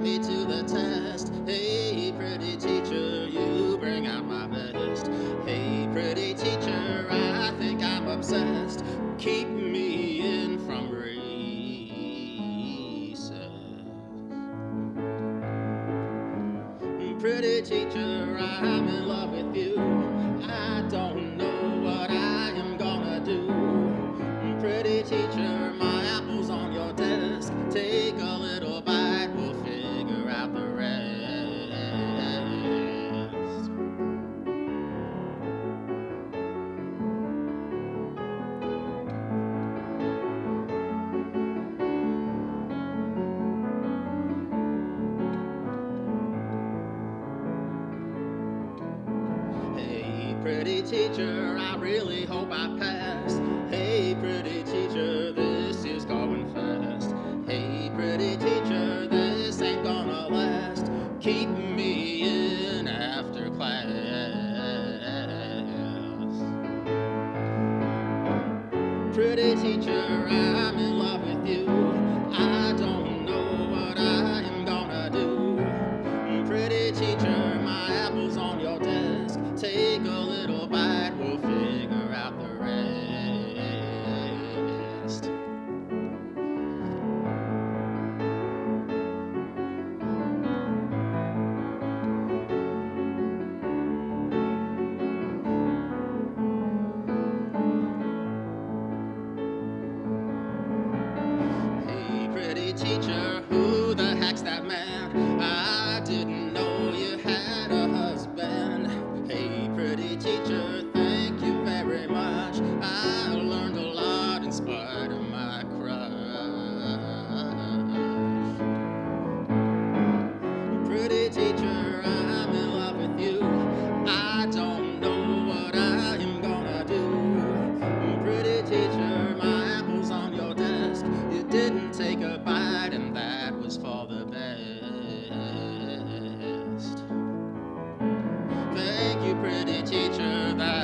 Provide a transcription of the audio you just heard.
me to the test. Hey, pretty teacher, you bring out my best. Hey, pretty teacher, I think I'm obsessed. Keep me in from recess. Pretty teacher, I'm in love with you. I don't pretty teacher, I really hope I pass. Hey, pretty teacher, this is going fast. Hey, pretty teacher, this ain't gonna last. Keep me in after class. Pretty teacher, I'm in love with you. I don't know what I little bite will figure pretty teacher that